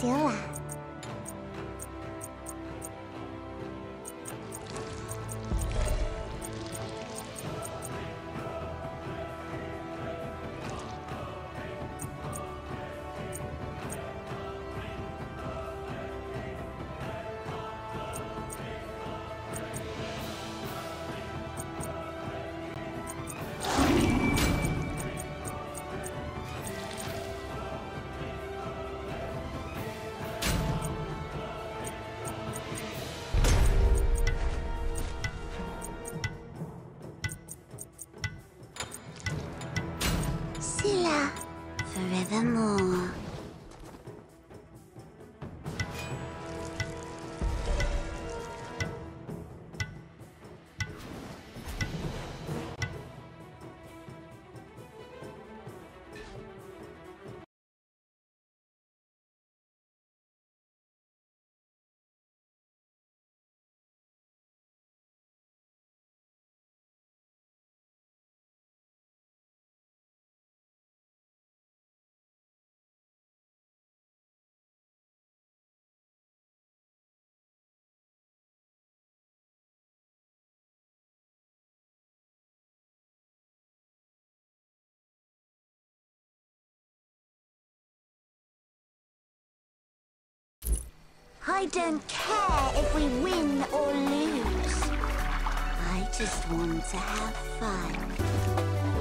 行了。I don't care if we win or lose. I just want to have fun.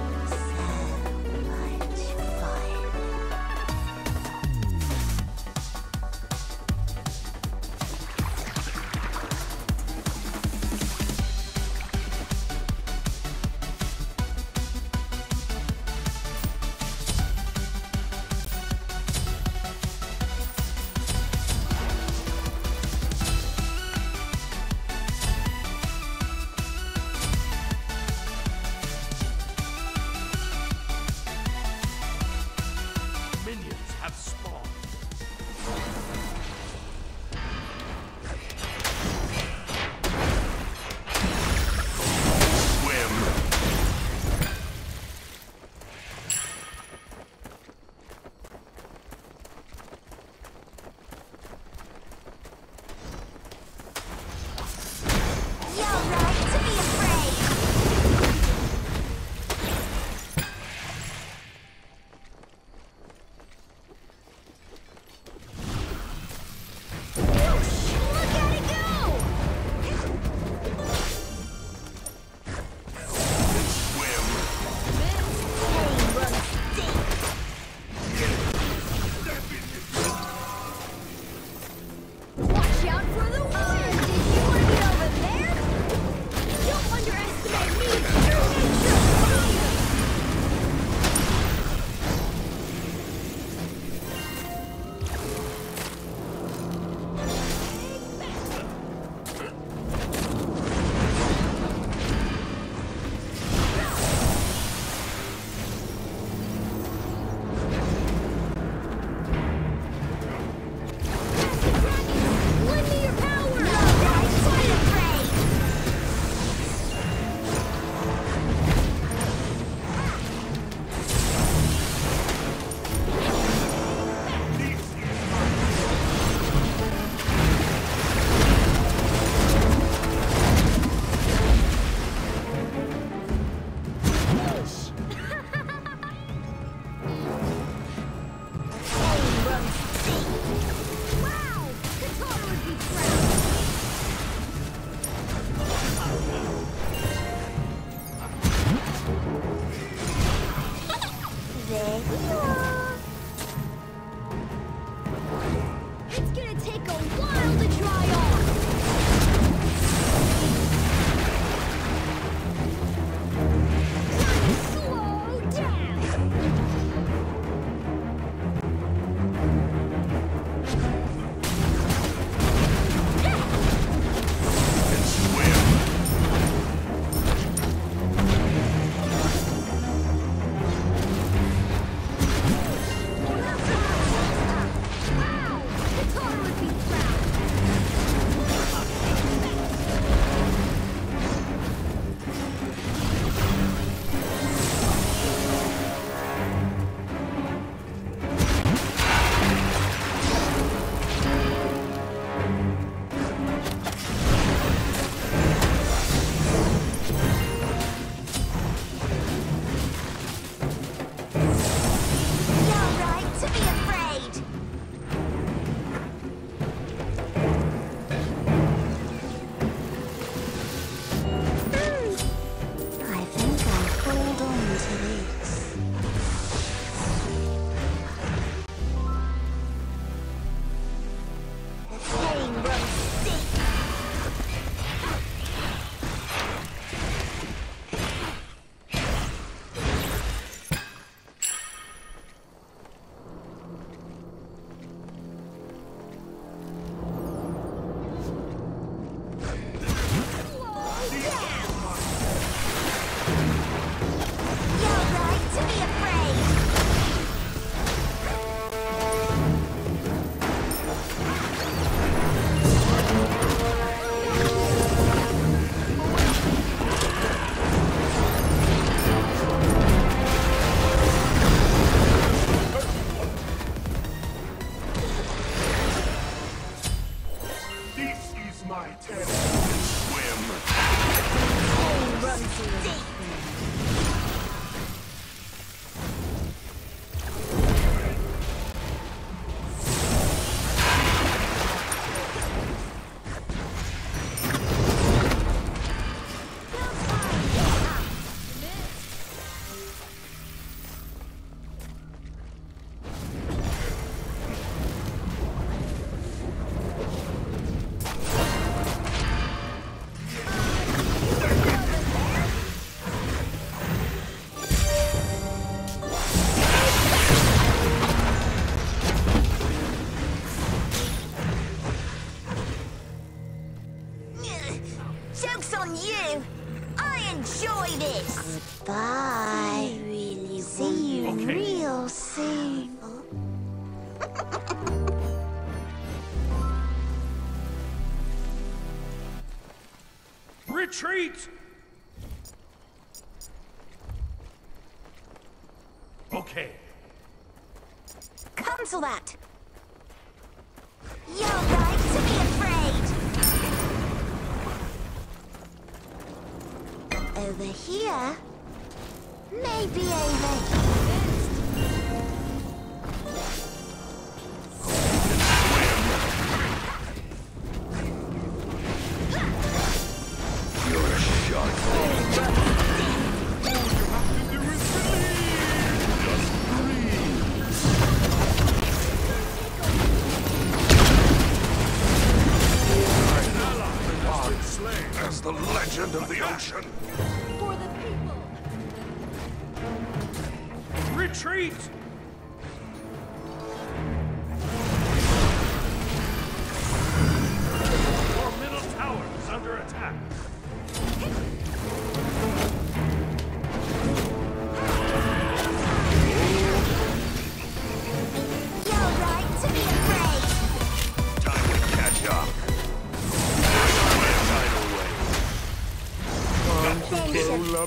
Retreat!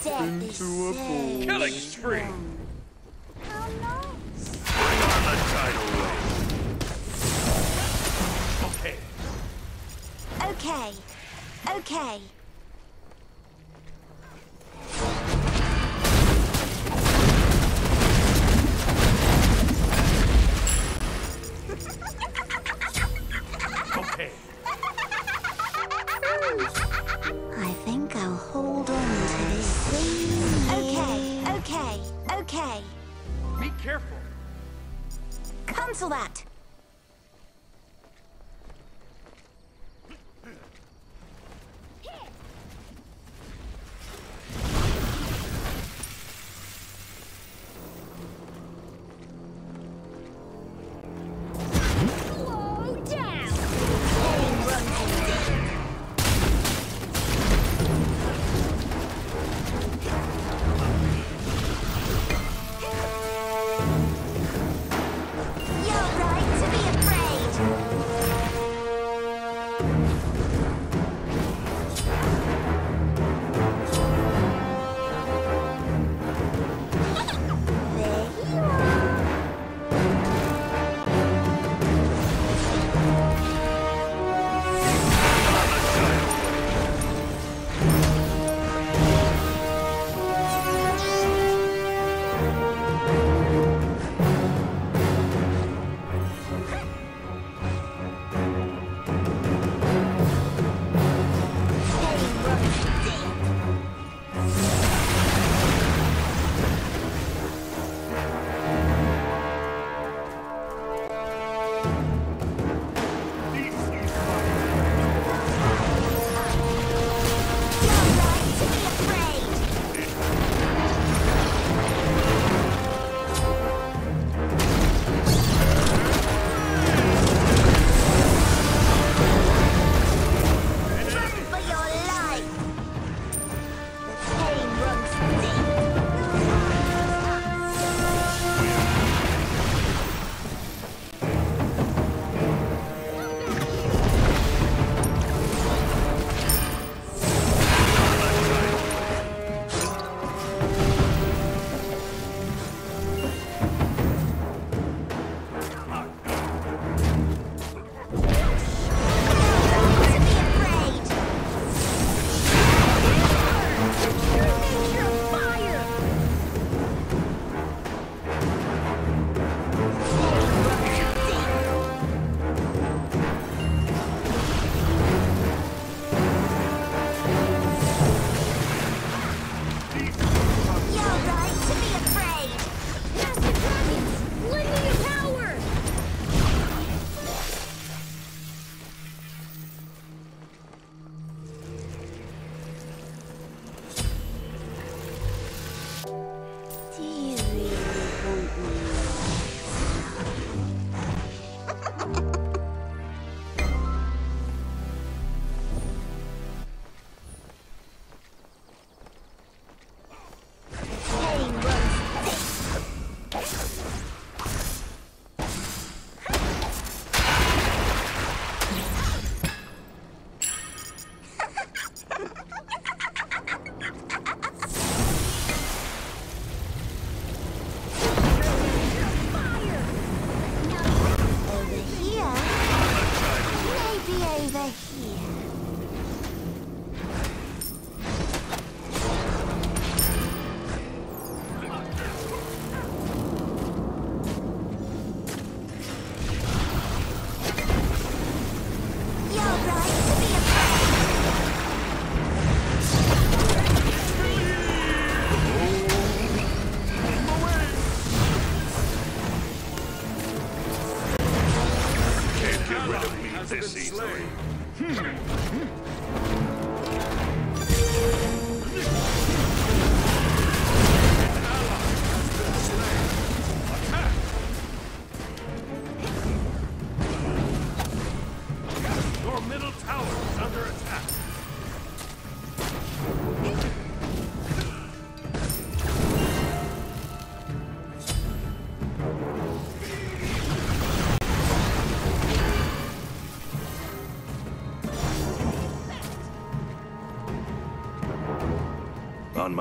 Into a pool. Killing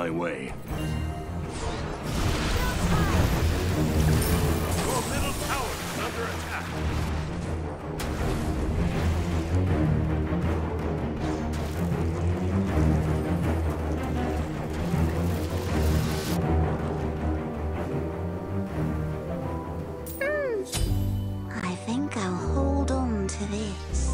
my way. Your middle tower is under attack. Hmm. I think I'll hold on to this.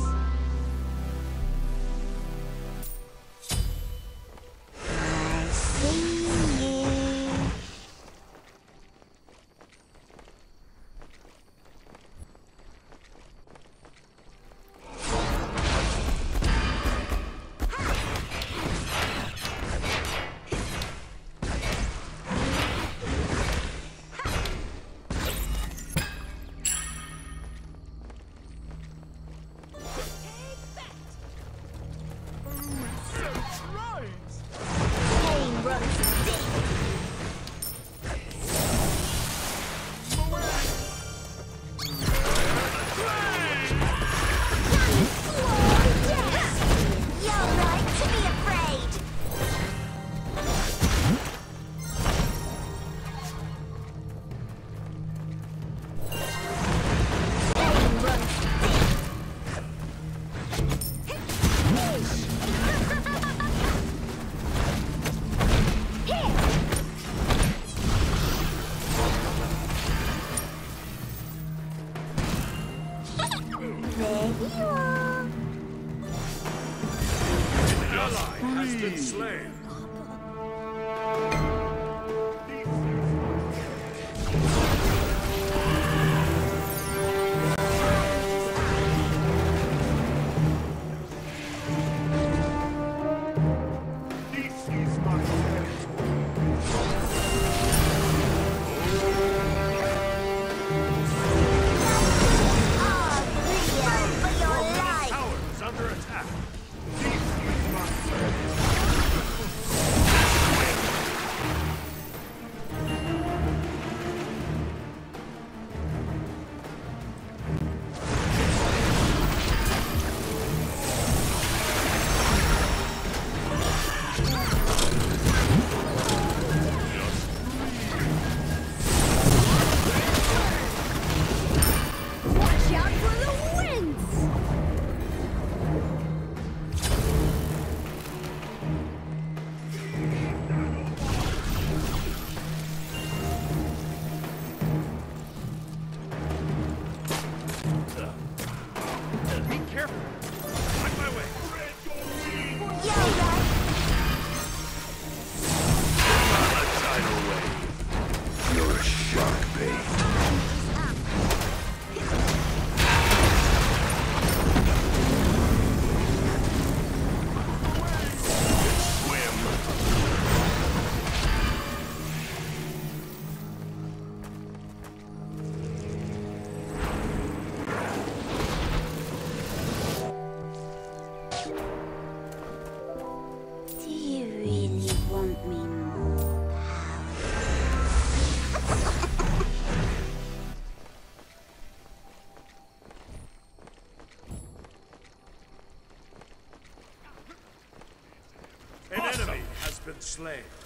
play.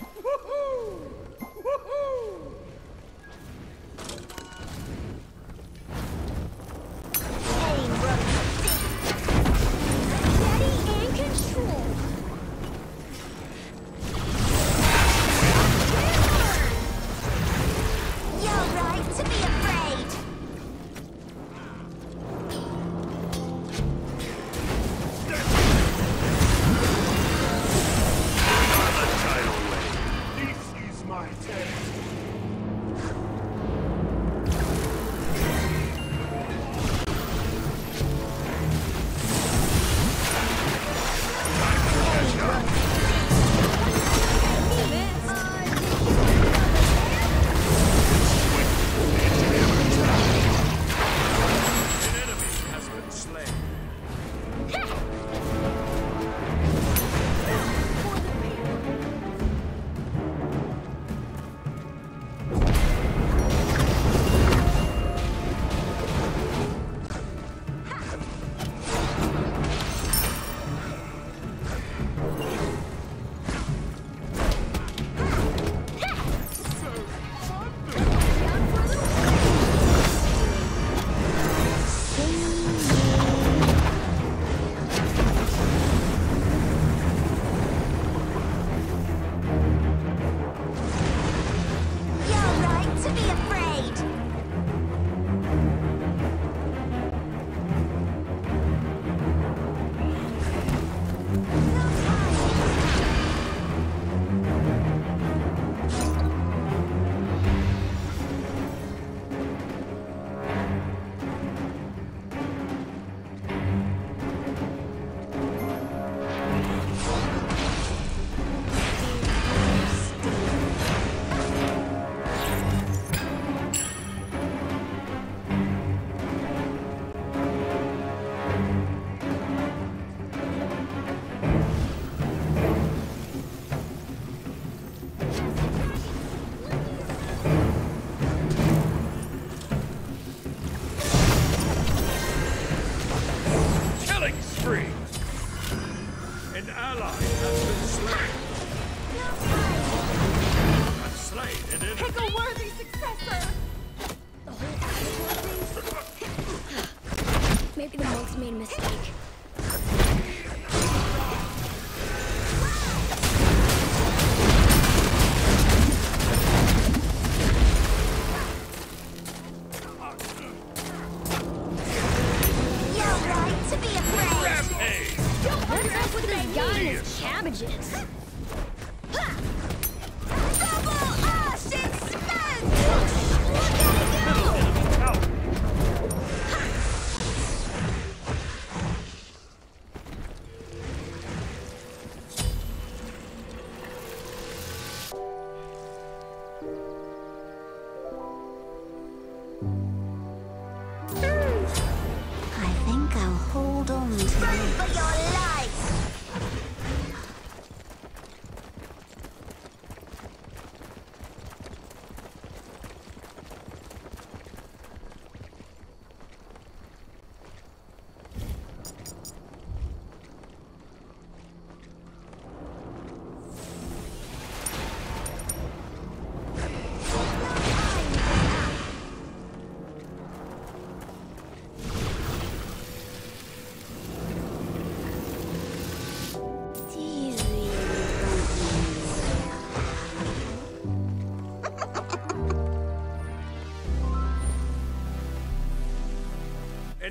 And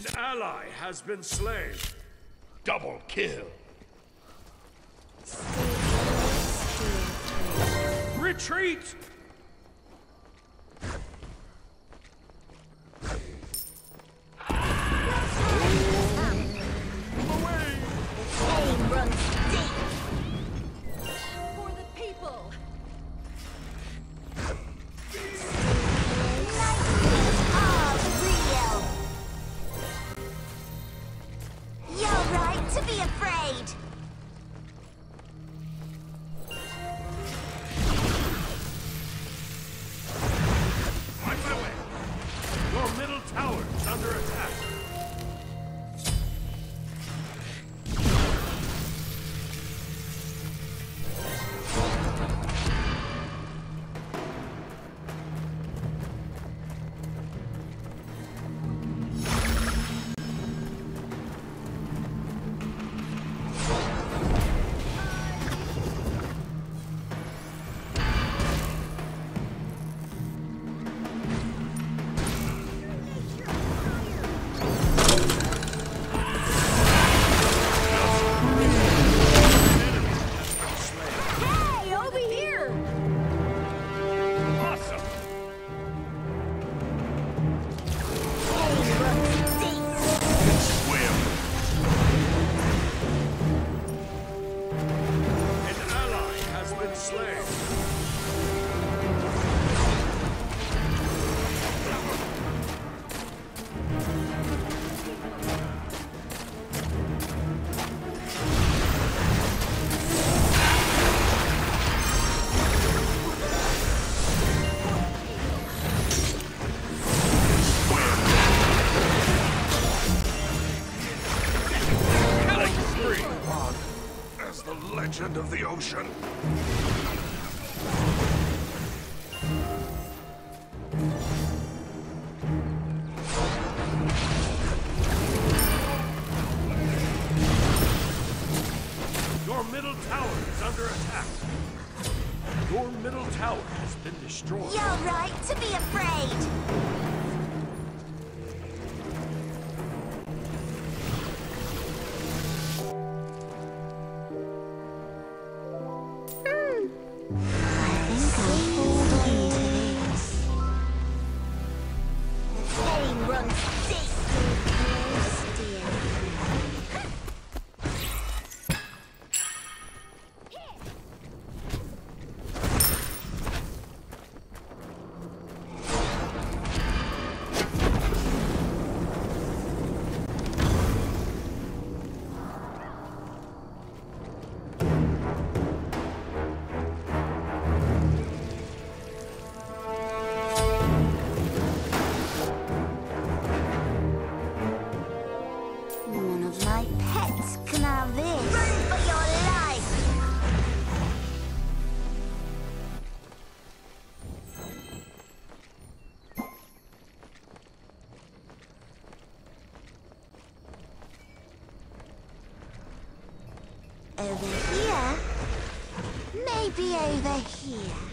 An ally has been slain. Double kill. Maybe over here.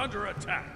Under attack.